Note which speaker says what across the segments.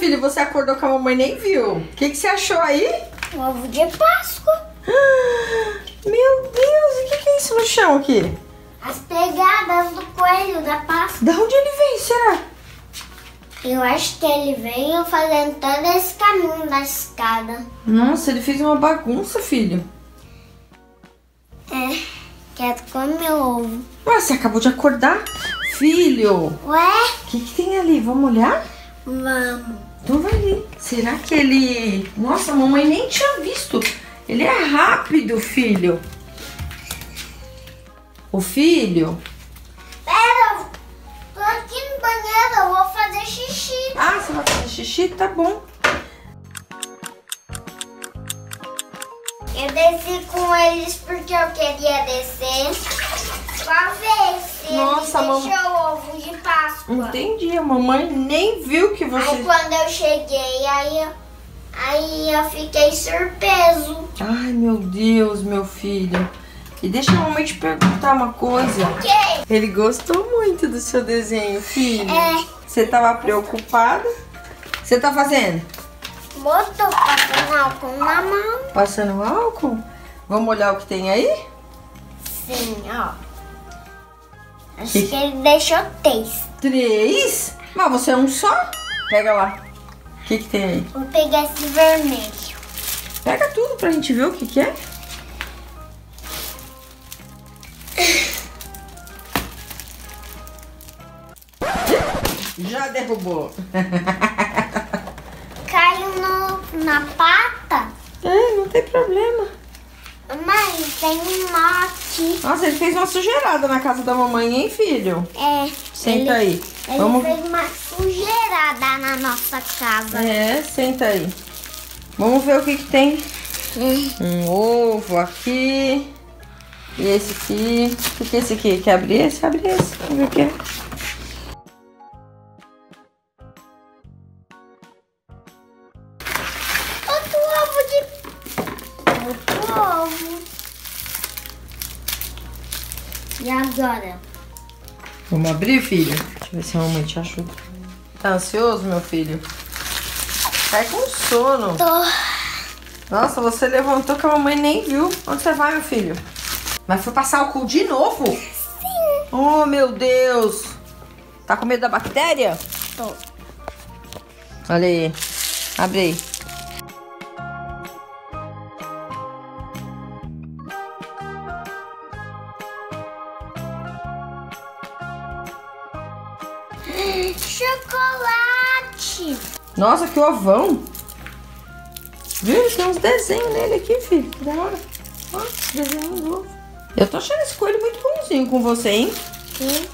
Speaker 1: filho, você acordou com a mamãe nem viu. O que, que você achou aí?
Speaker 2: Um ovo de Páscoa.
Speaker 1: Meu Deus, o que, que é isso no chão aqui?
Speaker 2: As pegadas do coelho da Páscoa.
Speaker 1: Da onde ele veio, será?
Speaker 2: Eu acho que ele veio fazendo todo esse caminho da escada.
Speaker 1: Nossa, ele fez uma bagunça, filho.
Speaker 2: É, quer comer ovo.
Speaker 1: Ué, você acabou de acordar? Filho,
Speaker 2: Ué?
Speaker 1: o que, que tem ali? Vamos olhar?
Speaker 2: Vamos.
Speaker 1: Então vai ali. Será que ele. Nossa, a mamãe nem tinha visto. Ele é rápido, filho. O filho.
Speaker 2: Pera, tô aqui no banheiro, eu vou fazer xixi.
Speaker 1: Ah, você vai fazer xixi? Tá bom.
Speaker 2: Eu desci com eles porque eu queria descer pra ver se
Speaker 1: Nossa,
Speaker 2: ele deixou o ovo de Páscoa.
Speaker 1: Entendi. A mamãe nem viu que
Speaker 2: Aí
Speaker 1: você.
Speaker 2: quando eu cheguei, aí, eu- aí eu fiquei surpreso.
Speaker 1: Ai, meu Deus, meu filho. E deixa a mamãe te perguntar uma coisa.
Speaker 2: Que?
Speaker 1: Ele gostou muito do seu desenho, filho.
Speaker 2: É.
Speaker 1: Você tava preocupada? Você tá fazendo?
Speaker 2: Botou passando álcool na mão.
Speaker 1: Passando álcool? Vamos olhar o que tem aí?
Speaker 2: Sim, ó. Acho
Speaker 1: Que-
Speaker 2: que ele deixou três.
Speaker 1: Três? Mas você é um só? Pega lá. O que, que tem aí?
Speaker 2: Vou pegar esse vermelho.
Speaker 1: Pega tudo pra gente ver o que, que é. Já derrubou.
Speaker 2: Caiu no, na pata.
Speaker 1: É, não tem problema.
Speaker 2: Mãe, tem um nó aqui.
Speaker 1: Nossa, ele fez uma sujeirada na casa da mamãe, hein, filho?
Speaker 2: É.
Speaker 1: Senta aí.
Speaker 2: Ele
Speaker 1: Vamos.
Speaker 2: fez uma sujeirada na nossa casa.
Speaker 1: É, senta aí. Vamos ver o que, que tem. Um ovo aqui. E esse aqui. O que, que é esse aqui? Quer abrir esse? Abre esse. Vamos ver o que é.
Speaker 2: E agora?
Speaker 1: Vamos abrir, filho? Deixa eu ver se a mamãe te ajuda. Tá ansioso, meu filho? Tá com sono.
Speaker 2: Tô.
Speaker 1: Nossa, você levantou que a mamãe nem viu. Onde você vai, meu filho? Mas foi passar álcool de novo?
Speaker 2: Sim.
Speaker 1: Oh, meu Deus. Tá com medo da bactéria?
Speaker 2: Tô.
Speaker 1: Olha aí. Abre aí.
Speaker 2: Chocolate.
Speaker 1: Nossa, que ovão. Viu? Tem uns desenhos nele aqui, filho. Que Da hora. Ó, desenho novo. Eu tô achando esse coelho muito bonzinho com você, hein?
Speaker 2: Sim.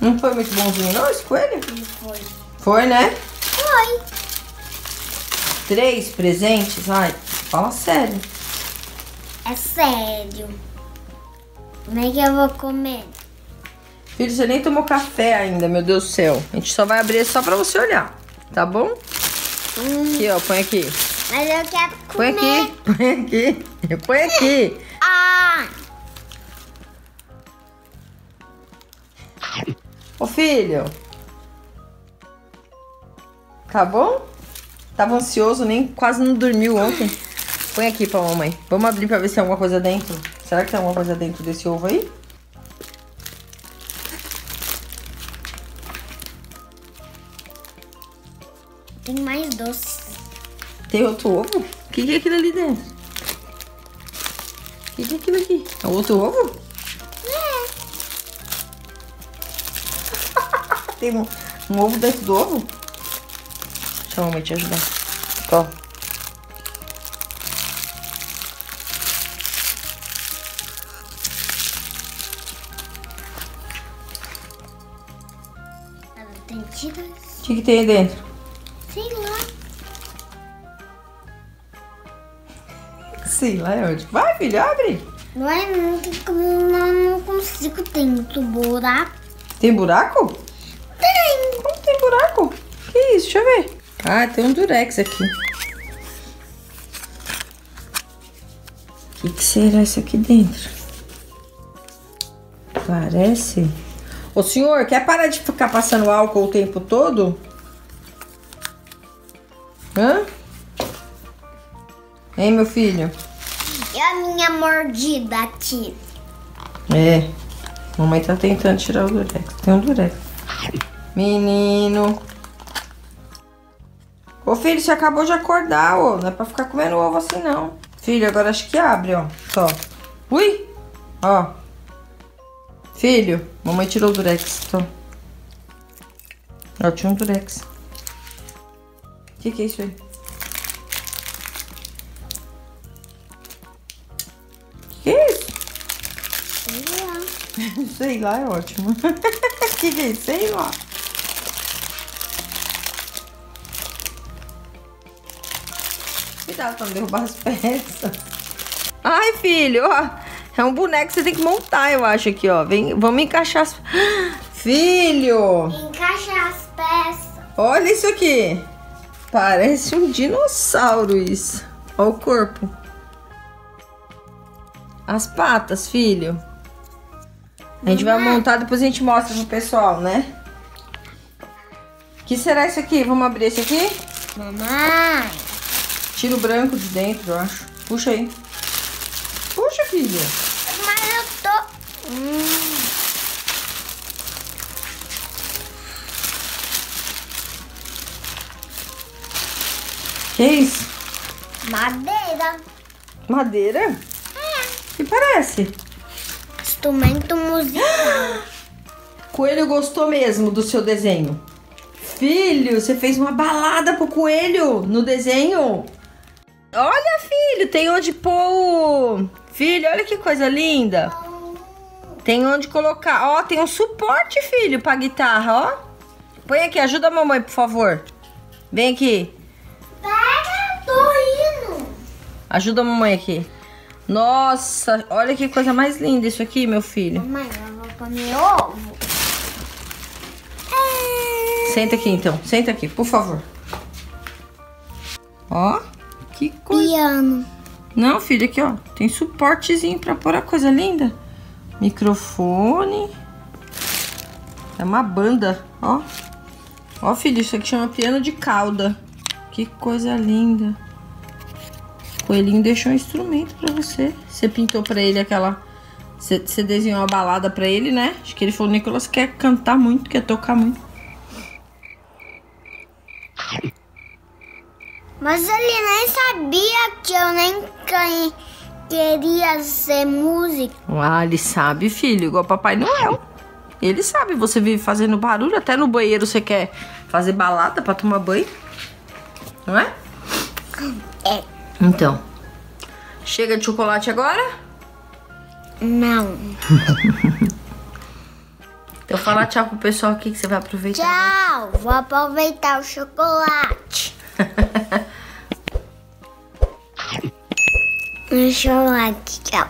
Speaker 1: Não foi muito bonzinho, não, esse coelho?
Speaker 2: Foi.
Speaker 1: Foi, né?
Speaker 2: Foi.
Speaker 1: Três presentes? Ai, fala sério.
Speaker 2: É sério. Como é que eu vou comer?
Speaker 1: Filho, você nem tomou café ainda, meu Deus do céu. A gente só vai abrir só pra você olhar, tá bom?
Speaker 2: Hum,
Speaker 1: Aqui, ó, põe aqui.
Speaker 2: mas eu quero
Speaker 1: Põe
Speaker 2: comer.
Speaker 1: aqui, põe aqui. Põe aqui.
Speaker 2: Ah!
Speaker 1: Ô, filho. Tá bom? Tava ansioso, nem quase não dormiu ontem. Põe aqui pra mamãe. Vamos abrir pra ver se tem alguma coisa dentro. Será que tem alguma coisa dentro desse ovo aí?
Speaker 2: Tem mais doce.
Speaker 1: Tem outro ovo? O que, que é aquilo ali dentro? O que, que é aquilo aqui? É outro ovo? Tem um, um ovo dentro do ovo? Deixa a mamãe te ajudar. Ó. O que, que tem aí dentro?
Speaker 2: Sei lá.
Speaker 1: Sei lá é onde. Vai, filho, abre.
Speaker 2: Não é muito não, não consigo. Tem muito buraco.
Speaker 1: Tem buraco?
Speaker 2: Tem.
Speaker 1: Como tem buraco? Que isso? Deixa eu ver. Ah, tem um durex aqui. O que, que será isso aqui dentro? Parece. Ô senhor, quer parar de ficar passando álcool o tempo todo? Hã? Hein, meu filho?
Speaker 2: E a minha mordida aqui?
Speaker 1: É. Mamãe tá tentando tirar o durex. Tem um durex. Menino. Ô, filho, você acabou de acordar, ô. Não é pra ficar comendo ovo assim, não. Filho, agora acho que abre, ó. Só. Ui! Ó. Filho, mamãe tirou o durex. Tô. Ó, tinha um durex. O que, que é isso aí? O que é isso? Sei lá, é ótimo. O que, que é isso? Sei lá. Cuidado pra não derrubar as peças. Ai, filho, ó. É um boneco que você tem que montar, eu acho, aqui, ó. Vem, vamos encaixar as... Filho!
Speaker 2: Encaixa as peças.
Speaker 1: Olha isso aqui. Parece um dinossauro isso. Olha o corpo. As patas, filho. A gente vai montar, depois a gente mostra pro pessoal, né? O que será isso aqui? Vamos abrir esse aqui?
Speaker 2: Mamãe.
Speaker 1: Tira o branco de dentro, eu acho. Puxa aí. Puxa, filha.
Speaker 2: Mas eu tô... Hum.
Speaker 1: Que é isso?
Speaker 2: Madeira.
Speaker 1: Madeira?
Speaker 2: É.
Speaker 1: Que parece?
Speaker 2: Instrumento musical.
Speaker 1: Coelho gostou mesmo do seu desenho. Filho, você fez uma balada pro coelho no desenho. Olha, filho, tem onde pôr o... Filho, olha que coisa linda. Tem onde colocar. Ó, tem um suporte, filho, pra guitarra, ó. Põe aqui, ajuda a mamãe, por favor. Vem aqui. Ajuda a mamãe aqui. Nossa, olha que coisa mais linda isso aqui, meu filho.
Speaker 2: Mamãe, eu vou comer ovo.
Speaker 1: Senta aqui então, senta aqui, por favor. Ó, que coisa.
Speaker 2: Piano.
Speaker 1: Não, filho, aqui ó, tem suportezinho pra pôr a coisa linda. Microfone. É uma banda, ó. Ó, filho, isso aqui chama piano de cauda. Que coisa linda. O coelhinho deixou um instrumento pra você. Você pintou pra ele aquela... Você, você desenhou uma balada pra ele, né? Acho que ele falou, Nicolas quer cantar muito, quer tocar muito.
Speaker 2: Mas ele nem sabia que eu nem queria ser músico.
Speaker 1: Ah, ele sabe, filho, igual Papai Noel. Ele sabe, você vive fazendo barulho, até no banheiro você quer fazer balada pra tomar banho. Não é?
Speaker 2: É.
Speaker 1: Então. Chega de chocolate agora?
Speaker 2: Não.
Speaker 1: Então fala tchau pro pessoal aqui que você vai aproveitar.
Speaker 2: Tchau. Vou aproveitar o chocolate. O chocolate, tchau.